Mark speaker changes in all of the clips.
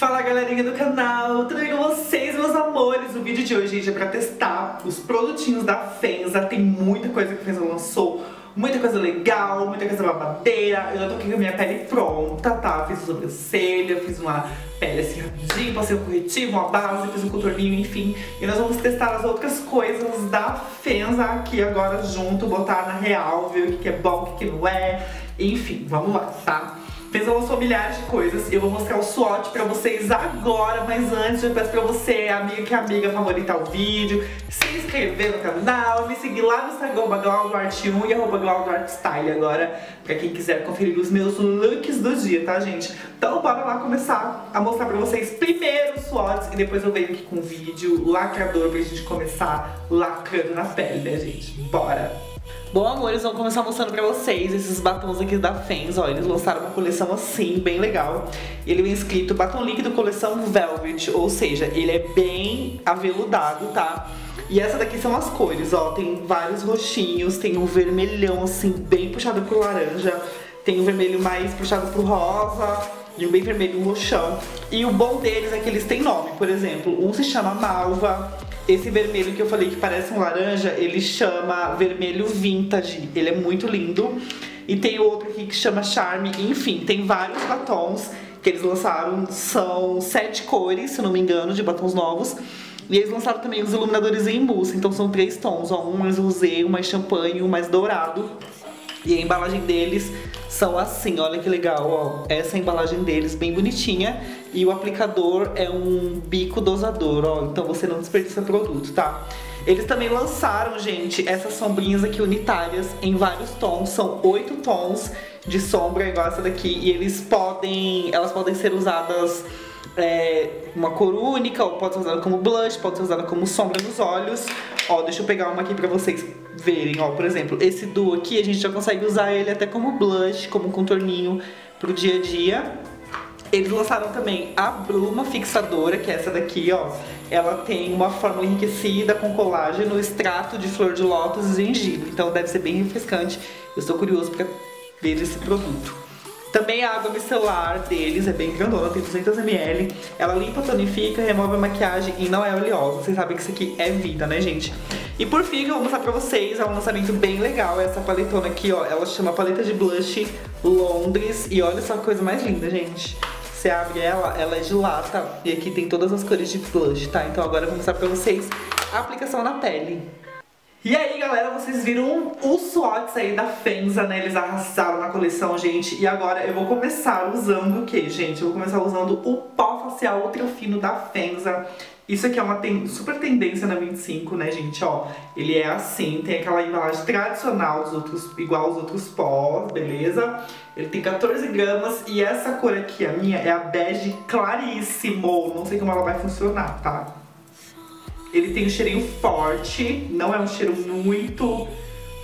Speaker 1: Fala galerinha do canal, tudo bem com vocês, meus amores? O vídeo de hoje, gente, é pra testar os produtinhos da Fenza Tem muita coisa que a Fenza lançou, muita coisa legal, muita coisa babadeira Eu já tô aqui com a minha pele pronta, tá? Fiz sobrancelha, fiz uma pele assim rapidinho, passei um corretivo, uma base, fiz um contorninho, enfim E nós vamos testar as outras coisas da Fenza aqui agora junto, botar na real, ver o que é bom, o que não é Enfim, vamos lá, tá? Pensa lançou milhares de coisas. Eu vou mostrar o SWOT pra vocês agora, mas antes eu peço pra você, amiga que é amiga, favoritar o vídeo, se inscrever no canal, me seguir lá no Instagram, GlaudArt1 e arroba agora, pra quem quiser conferir os meus looks do dia, tá, gente? Então bora lá começar a mostrar pra vocês primeiro os SWOTs e depois eu venho aqui com um vídeo lacrador pra gente começar lacrando na pele, né, gente? Bora! Bom, amores, vamos começar mostrando pra vocês esses batons aqui da Fens, ó. Eles lançaram uma coleção assim, bem legal. Ele vem escrito batom líquido coleção Velvet, ou seja, ele é bem aveludado, tá? E essa daqui são as cores, ó. Tem vários roxinhos, tem um vermelhão, assim, bem puxado pro laranja. Tem um vermelho mais puxado pro rosa e um bem vermelho, um roxão. E o bom deles é que eles têm nome, por exemplo, um se chama Malva, esse vermelho que eu falei que parece um laranja, ele chama vermelho vintage. Ele é muito lindo. E tem outro aqui que chama Charme. Enfim, tem vários batons que eles lançaram. São sete cores, se não me engano, de batons novos. E eles lançaram também os iluminadores em mousse. Então são três tons, ó, um mais rosé, um mais champanhe, um mais dourado. E a embalagem deles são assim, olha que legal, ó. Essa é a embalagem deles, bem bonitinha. E o aplicador é um bico dosador, ó. Então você não desperdiça produto, tá? Eles também lançaram, gente, essas sombrinhas aqui unitárias em vários tons. São oito tons de sombra igual essa daqui. E eles podem, elas podem ser usadas é, uma cor única, ou pode ser usada como blush, pode ser usada como sombra nos olhos. Ó, deixa eu pegar uma aqui pra vocês verem, ó, por exemplo, esse duo aqui, a gente já consegue usar ele até como blush, como contorninho pro dia a dia. Eles lançaram também a Bruma Fixadora, que é essa daqui, ó. Ela tem uma fórmula enriquecida com colágeno, extrato de flor de lótus e gengibre. Então deve ser bem refrescante. Eu estou curioso para ver esse produto. Também a água micelar deles é bem grandona, tem 200ml. Ela limpa, tonifica, remove a maquiagem e não é oleosa. Vocês sabem que isso aqui é vida, né, gente? E por fim, eu vou mostrar pra vocês, é um lançamento bem legal, essa paletona aqui, ó. Ela chama Paleta de Blush Londres. E olha só que coisa mais linda, gente. Você abre ela, ela é de lata. E aqui tem todas as cores de blush, tá? Então agora eu vou mostrar pra vocês a aplicação na pele. E aí, galera, vocês viram os swatches aí da Fenza, né? Eles arrasaram na coleção, gente. E agora eu vou começar usando o que, gente? Eu vou começar usando o pó facial ultra fino da Fenza. Isso aqui é uma ten super tendência na 25, né, gente? Ó, ele é assim, tem aquela embalagem tradicional dos outros, igual aos outros pós, beleza? Ele tem 14 gramas e essa cor aqui, a minha, é a bege claríssimo. Não sei como ela vai funcionar, tá? Ele tem um cheirinho forte, não é um cheiro muito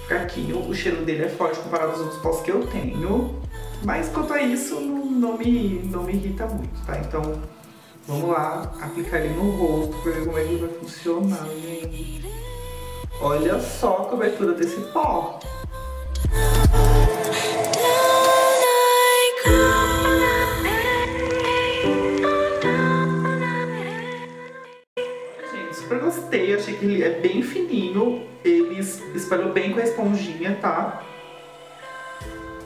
Speaker 1: fraquinho. O cheiro dele é forte comparado aos outros pós que eu tenho. Mas quanto a isso, não, não, me, não me irrita muito, tá? Então, vamos lá aplicar ele no rosto pra ver como é que vai funcionar, gente. Olha só a cobertura desse pó. É bem fininho, ele espalhou bem com a esponjinha, tá?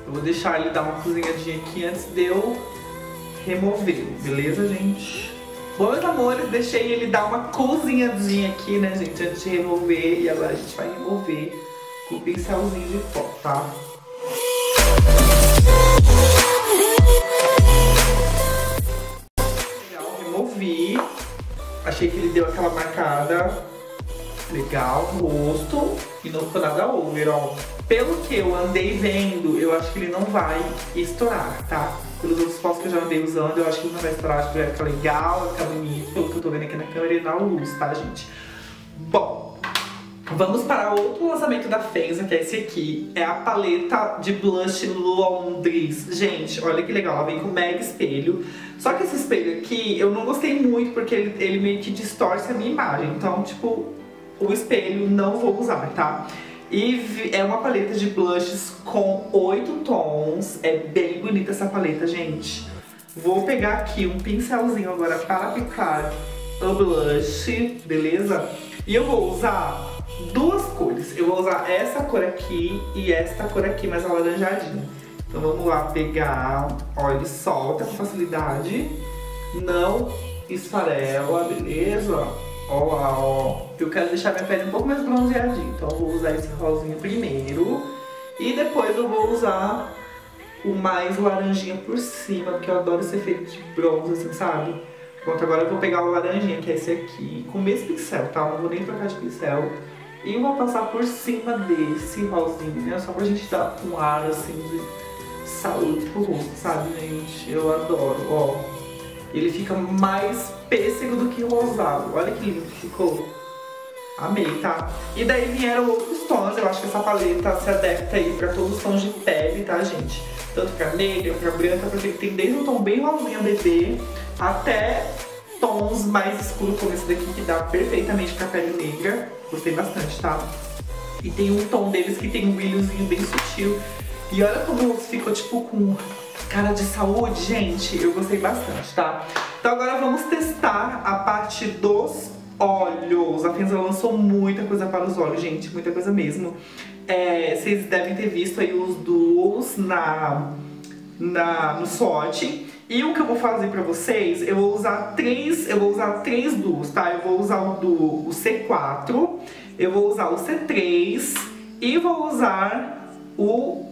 Speaker 1: Eu vou deixar ele dar uma cozinhadinha aqui antes de eu remover, beleza, gente? Bom, meus amores, deixei ele dar uma cozinhadinha aqui, né, gente, antes de remover. E agora a gente vai remover com o pincelzinho de pó, tá? Legal, removi. Achei que ele deu aquela marcada legal rosto e não ficou nada over, ó. Pelo que eu andei vendo, eu acho que ele não vai estourar, tá? Pelos outros pós que eu já andei usando, eu acho que ele não vai estourar, acho que vai ficar legal, vai ficar bonito, pelo que eu tô vendo aqui na câmera e na luz, tá, gente? Bom, vamos para outro lançamento da Fenza, que é esse aqui. É a paleta de blush Londres. Gente, olha que legal, ela vem com mega espelho. Só que esse espelho aqui, eu não gostei muito porque ele, ele meio que distorce a minha imagem. Então, tipo, o espelho não vou usar, tá? E é uma paleta de blushes com oito tons. É bem bonita essa paleta, gente. Vou pegar aqui um pincelzinho agora para aplicar o blush, beleza? E eu vou usar duas cores. Eu vou usar essa cor aqui e esta cor aqui mais alaranjadinha. Então vamos lá pegar, ó, ele solta com facilidade, não esfarela, beleza? Ó. Eu quero deixar minha pele um pouco mais bronzeadinha, então eu vou usar esse rosinha primeiro. E depois eu vou usar o mais laranjinha por cima, porque eu adoro esse efeito de bronze, assim, sabe? Pronto, agora eu vou pegar o laranjinha, que é esse aqui, com o mesmo pincel, tá? Não vou nem trocar de pincel. E vou passar por cima desse rosinha, né? Só pra gente dar um ar, assim, de saúde pro rosto, sabe, gente? Eu adoro, ó. Ele fica mais pêssego do que rosado. Olha que lindo que ficou. Amei, tá? E daí vieram outros tons. Eu acho que essa paleta se adapta aí pra todos os tons de pele, tá, gente? Tanto pra negra, pra branca, porque tem desde um tom bem rosinha bebê até tons mais escuros como esse daqui que dá perfeitamente pra pele negra. Gostei bastante, tá? E tem um tom deles que tem um brilhozinho bem sutil. E olha como ficou tipo com cara de saúde, gente. Eu gostei bastante, tá? Então agora vamos testar a parte dos olhos. A Fenza lançou muita coisa para os olhos, gente. Muita coisa mesmo. É, vocês devem ter visto aí os duos na, na, no SWOT. E o que eu vou fazer pra vocês, eu vou usar três, eu vou usar três duos, tá? Eu vou usar o duo o C4, eu vou usar o C3 e vou usar o...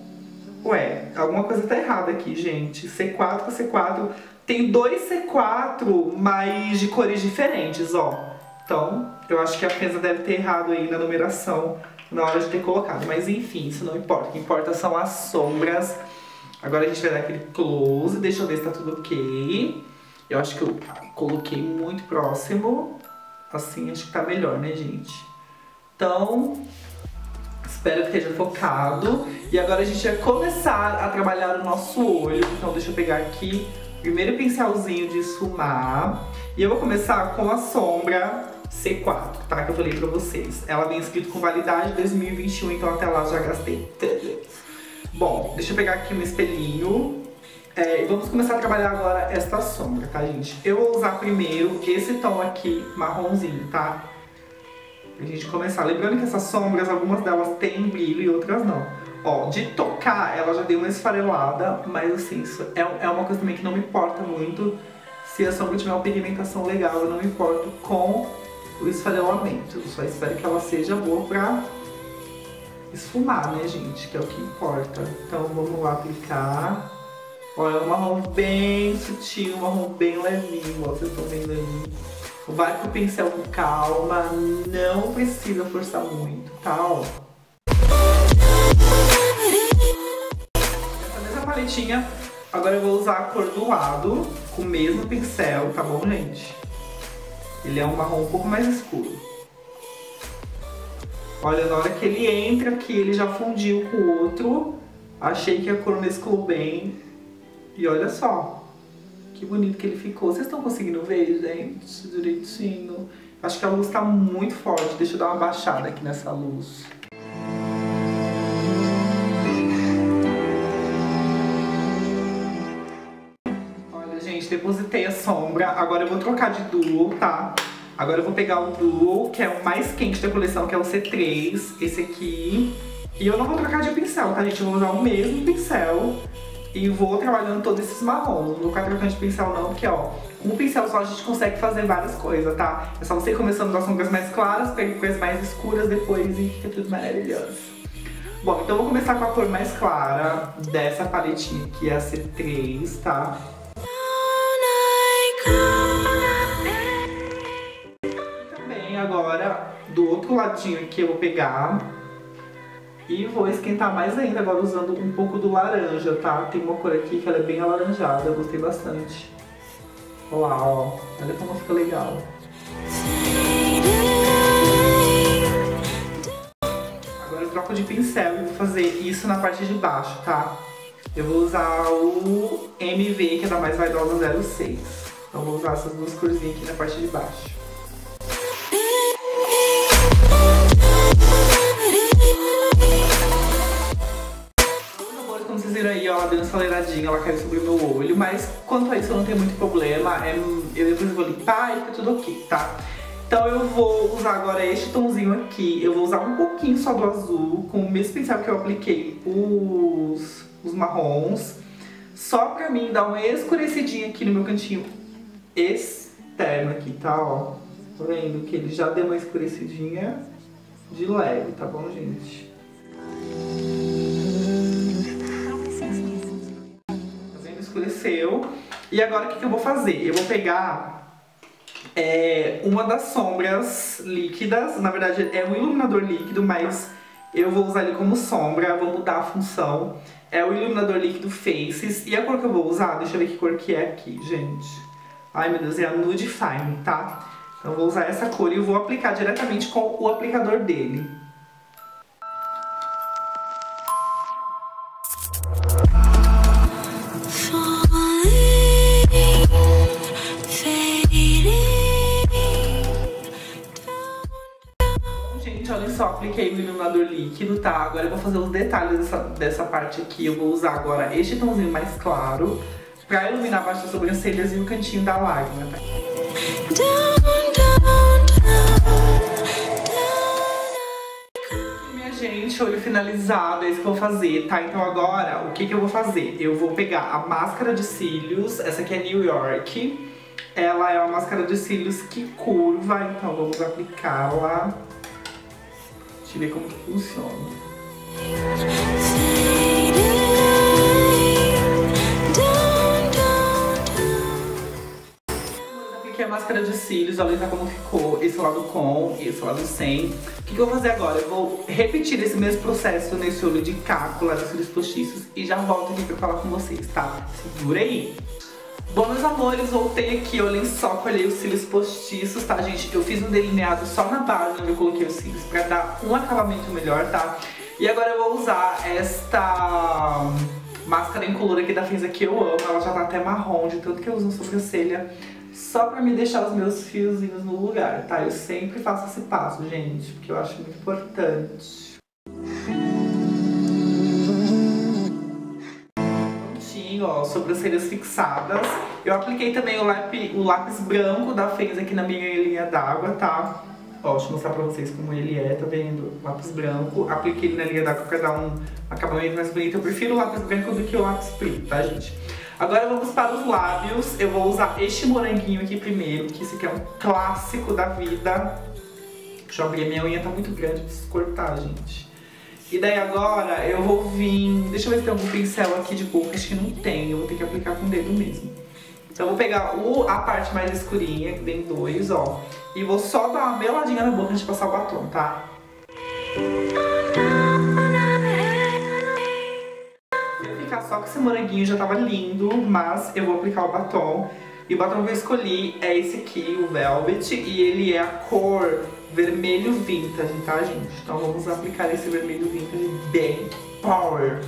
Speaker 1: Ué, alguma coisa tá errada aqui, gente. C4 com C4. Tem dois C4, mas de cores diferentes, ó. Então, eu acho que a Fenza deve ter errado aí na numeração na hora de ter colocado. Mas enfim, isso não importa. O que importa são as sombras Agora a gente vai dar aquele close, deixa eu ver se tá tudo ok. Eu acho que eu coloquei muito próximo. Assim acho que tá melhor, né, gente? Então, espero que esteja focado. E agora a gente vai começar a trabalhar o nosso olho. Então deixa eu pegar aqui o primeiro pincelzinho de esfumar. E eu vou começar com a sombra C4, tá? Que eu falei pra vocês. Ela vem escrito com validade 2021, então até lá já gastei Bom, deixa eu pegar aqui um espelhinho. É, vamos começar a trabalhar agora esta sombra, tá, gente? Eu vou usar primeiro esse tom aqui, marronzinho, tá? Pra gente começar. Lembrando que essas sombras, algumas delas têm brilho e outras não. Ó, de tocar, ela já deu uma esfarelada, mas assim, isso é, é uma coisa também que não me importa muito. Se a sombra tiver uma pigmentação legal, eu não me importo com o esfarelamento. Eu só espero que ela seja boa pra esfumar, né, gente? Que é o que importa. Então vamos lá aplicar. Olha, é um marrom bem sutil, um marrom bem levinho, ó, vocês estão vendo aí. Vai com o pincel com calma, não precisa forçar muito, tá? Ó. Essa mesma paletinha, agora eu vou usar a cor do lado, com o mesmo pincel, tá bom, gente? Ele é um marrom um pouco mais escuro. Olha, na hora que ele entra aqui, ele já fundiu com o outro. Achei que a cor mesclou bem. E olha só, que bonito que ele ficou. Vocês estão conseguindo ver, gente, direitinho? Acho que a luz tá muito forte. Deixa eu dar uma baixada aqui nessa luz. Olha, gente, depositei a sombra. Agora eu vou trocar de duo, tá? Agora eu vou pegar o Duo, que é o mais quente da coleção, que é o C3, esse aqui. E eu não vou trocar de pincel, tá, gente? Eu vou usar o mesmo pincel e vou trabalhando todos esses marrons. Não vou ficar trocando de pincel não, porque, ó, com o pincel só a gente consegue fazer várias coisas, tá? É só você começando das sombras mais claras, pegar coisas mais escuras depois e fica tudo maravilhoso. Bom, então eu vou começar com a cor mais clara dessa paletinha, que é a C3, tá? agora do outro ladinho aqui eu vou pegar e vou esquentar mais ainda, agora usando um pouco do laranja, tá? Tem uma cor aqui que ela é bem alaranjada, eu gostei bastante. Olha lá, ó. Olha como fica legal. Agora eu troco de pincel e vou fazer isso na parte de baixo, tá? Eu vou usar o MV, que é da Mais Vaidosa 06. Então vou usar essas duas corzinhas aqui na parte de baixo. Aceleradinha, ela caiu sobre o meu olho, mas quanto a isso eu não tenho muito problema, é, eu depois vou limpar e fica tudo ok, tá? Então eu vou usar agora este tomzinho aqui, eu vou usar um pouquinho só do azul, com o mesmo pincel que eu apliquei os, os marrons, só pra mim dar uma escurecidinha aqui no meu cantinho externo aqui, tá, ó. Tô vendo que ele já deu uma escurecidinha de leve, tá bom, gente? Escureceu. E agora o que, que eu vou fazer? Eu vou pegar é, uma das sombras líquidas, na verdade é um iluminador líquido, mas eu vou usar ele como sombra, vou mudar a função. É o iluminador líquido Faces. E a cor que eu vou usar, deixa eu ver que cor que é aqui, gente. Ai meu Deus, é a Nude Fine, tá? Então eu vou usar essa cor e eu vou aplicar diretamente com o aplicador dele. O iluminador líquido, tá? Agora eu vou fazer os detalhes dessa, dessa parte aqui. Eu vou usar agora este tomzinho mais claro pra iluminar abaixo das sobrancelhas e o cantinho da lágrima, tá? Minha gente, olho finalizado, é isso que eu vou fazer, tá? Então agora, o que que eu vou fazer? Eu vou pegar a máscara de cílios, essa aqui é New York. Ela é uma máscara de cílios que curva, então vamos aplicá-la. Deixa eu ver como que funciona. Aqui é a máscara de cílios, olha como ficou esse lado com e esse lado sem. O que, que eu vou fazer agora? Eu vou repetir esse mesmo processo nesse olho de cápula, dos cílios postiços e já volto aqui pra falar com vocês, tá? Segura aí! Bom, meus amores, voltei aqui, olhem só, colhei os cílios postiços, tá, gente? Eu fiz um delineado só na base onde eu coloquei os cílios pra dar um acabamento melhor, tá? E agora eu vou usar esta máscara incolor aqui da Fenza que eu amo, ela já tá até marrom, de tanto que eu uso na sobrancelha, só pra me deixar os meus fiozinhos no lugar, tá? Eu sempre faço esse passo, gente, porque eu acho muito importante. Ó, sobrancelhas fixadas. Eu apliquei também o, lápis, o lápis branco da Fenza aqui na minha linha d'água, tá? Ó, deixa eu mostrar pra vocês como ele é, tá vendo? Lápis branco. Apliquei ele na linha d'água pra dar um acabamento mais bonito. Eu prefiro o lápis branco do que o lápis preto, tá, gente? Agora vamos para os lábios. Eu vou usar este moranguinho aqui primeiro, que esse aqui é um clássico da vida. Deixa eu abrir, minha unha tá muito grande, preciso cortar, gente. E daí agora eu vou vir... Deixa eu ver se tem algum pincel aqui de boca, acho que não tem, eu vou ter que aplicar com o dedo mesmo. Então eu vou pegar o, a parte mais escurinha, que tem dois, ó. E vou só dar uma meladinha na boca antes de passar o batom, tá? Vou ficar só com esse moranguinho, já tava lindo, mas eu vou aplicar o batom. E o batom que eu escolhi é esse aqui, o Velvet, e ele é a cor vermelho vintage, tá, gente? Então vamos aplicar esse vermelho vintage bem power.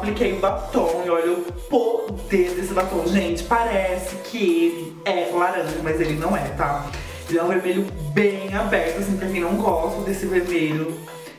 Speaker 1: Apliquei o batom e olha o poder desse batom. Gente, parece que ele é laranja, mas ele não é, tá? Ele é um vermelho bem aberto, assim, pra quem não gosta desse vermelho.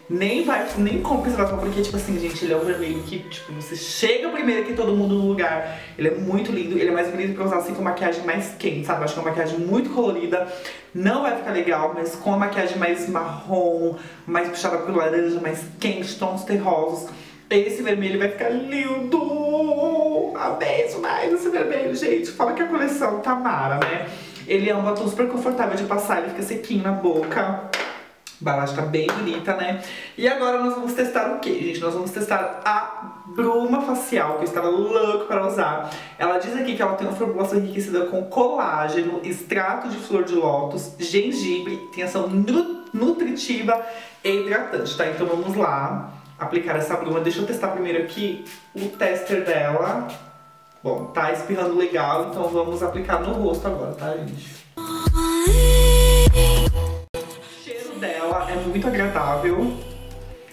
Speaker 1: Nem vai, nem compra esse batom, porque, tipo assim, gente, ele é um vermelho que, tipo, você chega primeiro aqui todo mundo no lugar. Ele é muito lindo, ele é mais bonito pra usar, assim, com maquiagem mais quente, sabe? Acho que é uma maquiagem muito colorida. Não vai ficar legal, mas com a maquiagem mais marrom, mais puxada pro laranja, mais quente, tons terrosos. Esse vermelho vai ficar lindo! Amei demais esse vermelho, gente. Fala que a coleção tá mara, né? Ele é um batom super confortável de passar, ele fica sequinho na boca. A embalagem tá bem bonita, né? E agora nós vamos testar o que, gente? Nós vamos testar a bruma facial, que eu estava louco para usar. Ela diz aqui que ela tem uma formulação enriquecida com colágeno, extrato de flor de lótus, gengibre, tem ação nutritiva e hidratante, tá? Então vamos lá aplicar essa bruma. Deixa eu testar primeiro aqui o tester dela. Bom, tá espirrando legal, então vamos aplicar no rosto agora, tá, gente? O cheiro dela é muito agradável.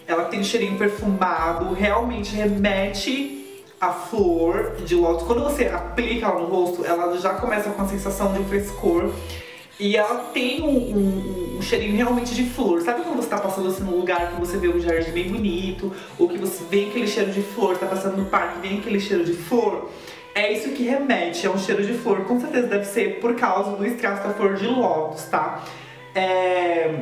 Speaker 1: Ela tem um cheirinho perfumado, realmente remete a flor de lótus. Quando você aplica ela no rosto, ela já começa com a sensação de frescor. E ela tem um, um, um, cheirinho realmente de flor. Sabe quando você tá passando assim num lugar que você vê um jardim bem bonito, ou que você vê aquele cheiro de flor, tá passando no parque e vem aquele cheiro de flor? É isso que remete, é um cheiro de flor. Com certeza deve ser por causa do extrato da flor de lótus, tá? É...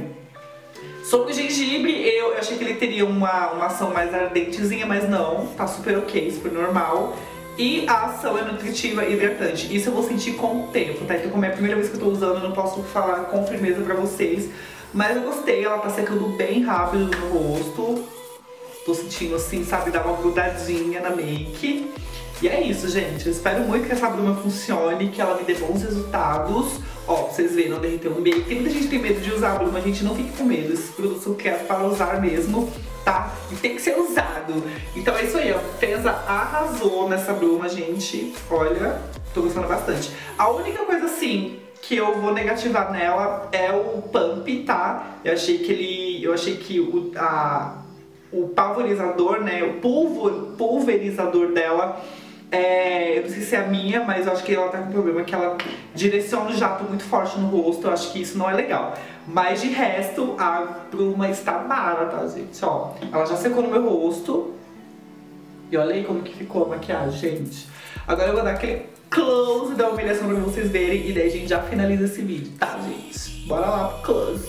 Speaker 1: Sobre o gengibre, eu, achei que ele teria uma, uma ação mais ardentezinha, mas não, tá super ok, super normal. E a ação é nutritiva e hidratante. Isso eu vou sentir com o tempo, tá? Então como é a primeira vez que eu tô usando, eu não posso falar com firmeza pra vocês. Mas eu gostei, ela tá secando bem rápido no rosto. Tô sentindo assim, sabe, dar uma grudadinha na make. E é isso, gente. Eu espero muito que essa bruma funcione, que ela me dê bons resultados. Ó, vocês verem, não derreteu no meio. Tem muita gente tem medo de usar a bruma, a gente não fique com medo. Esses produtos são criados para usar mesmo, tá? E tem que ser usado. Então é isso aí, ó. Feza arrasou nessa bruma, gente. Olha, tô gostando bastante. A única coisa, assim, que eu vou negativar nela é o pump, tá? Eu achei que ele... Eu achei que o, a, o pulverizador, né? O pulverizador dela é, eu não sei se é a minha, mas eu acho que ela tá com um problema que ela direciona o jato muito forte no rosto. Eu acho que isso não é legal. Mas de resto, a bruma está mara, tá, gente? Ó, ela já secou no meu rosto. E olha aí como que ficou a maquiagem, gente. Agora eu vou dar aquele close da humilhação pra vocês verem. E daí a gente já finaliza esse vídeo, tá, gente? Bora lá pro close.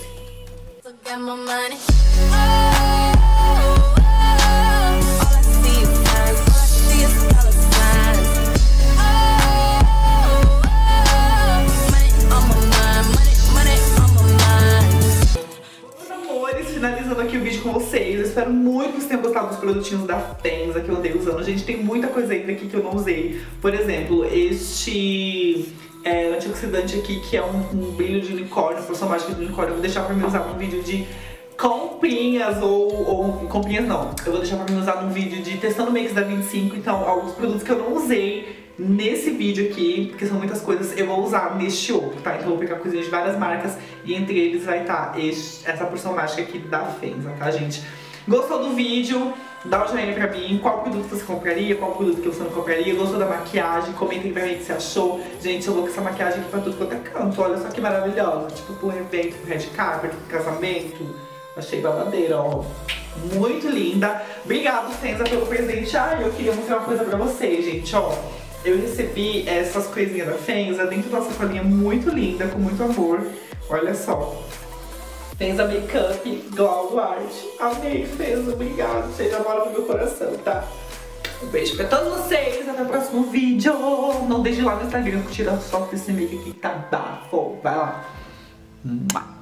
Speaker 1: Espero muito que vocês tenham gostado dos produtinhos da Fenza que eu andei usando. Gente, tem muita coisa ainda aqui que eu não usei. Por exemplo, este é, antioxidante aqui, que é um, um brilho de unicórnio, porção mágica de unicórnio. Eu vou deixar pra mim usar num vídeo de comprinhas ou, ou comprinhas não. Eu vou deixar pra mim usar num vídeo de testando makes da 25. Então, alguns produtos que eu não usei nesse vídeo aqui, porque são muitas coisas, eu vou usar neste outro, tá? Então eu vou pegar coisinhas de várias marcas e entre eles vai estar tá essa porção mágica aqui da Fenza, tá, gente? Gostou do vídeo? Dá um joinha pra mim, qual produto você compraria, qual produto que você não compraria, gostou da maquiagem, comentem pra mim o que você achou. Gente, eu vou com essa maquiagem aqui pra tudo quanto é canto, olha só que maravilhosa. Tipo, pro evento, pro red carpet, pro casamento. Achei babadeira, ó. Muito linda. Obrigado, Senza, pelo presente. Ai, eu queria mostrar uma coisa pra vocês, gente, ó. Eu recebi essas coisinhas da Fenza dentro da sacolinha muito linda, com muito amor. Olha só. Fez a Makeup Glow Art. Amei, fez. Obrigado. Você já mora no meu coração, tá? Um beijo pra todos vocês. Até o próximo vídeo. Não deixe lá no Instagram curtir a foto desse make aqui tá bafo. Vai lá.